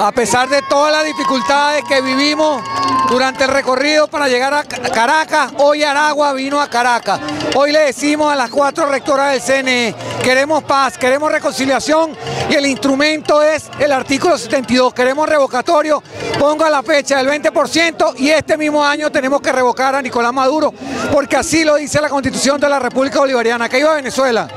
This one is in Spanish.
A pesar de todas las dificultades que vivimos durante el recorrido para llegar a Caracas, hoy Aragua vino a Caracas. Hoy le decimos a las cuatro rectoras del CNE, queremos paz, queremos reconciliación y el instrumento es el artículo 72. Queremos revocatorio, ponga la fecha del 20% y este mismo año tenemos que revocar a Nicolás Maduro porque así lo dice la Constitución de la República Bolivariana. Que iba a Venezuela.